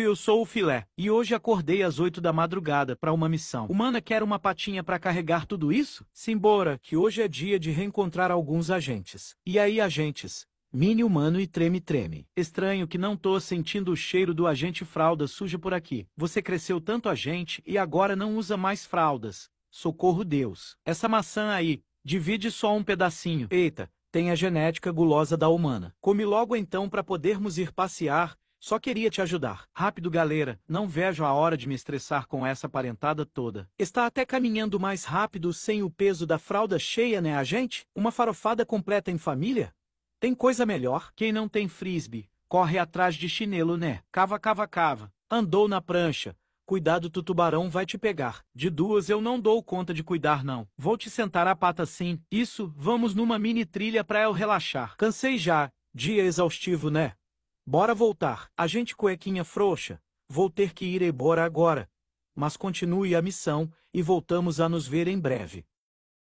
Eu sou o filé, e hoje acordei às oito da madrugada para uma missão. Humana quer uma patinha para carregar tudo isso? Simbora, que hoje é dia de reencontrar alguns agentes. E aí, agentes? Mini humano e treme-treme. Estranho que não tô sentindo o cheiro do agente fralda suja por aqui. Você cresceu tanto agente e agora não usa mais fraldas. Socorro Deus. Essa maçã aí, divide só um pedacinho. Eita, tem a genética gulosa da humana. Come logo então para podermos ir passear só queria te ajudar. Rápido, galera, não vejo a hora de me estressar com essa parentada toda. Está até caminhando mais rápido sem o peso da fralda cheia, né, a gente? Uma farofada completa em família? Tem coisa melhor? Quem não tem frisbee, corre atrás de chinelo, né? Cava, cava, cava. Andou na prancha. Cuidado, o tubarão vai te pegar. De duas eu não dou conta de cuidar, não. Vou te sentar a pata sim. Isso, vamos numa mini trilha pra eu relaxar. Cansei já. Dia exaustivo, né? Bora voltar. A gente cuequinha frouxa. Vou ter que ir embora agora. Mas continue a missão e voltamos a nos ver em breve.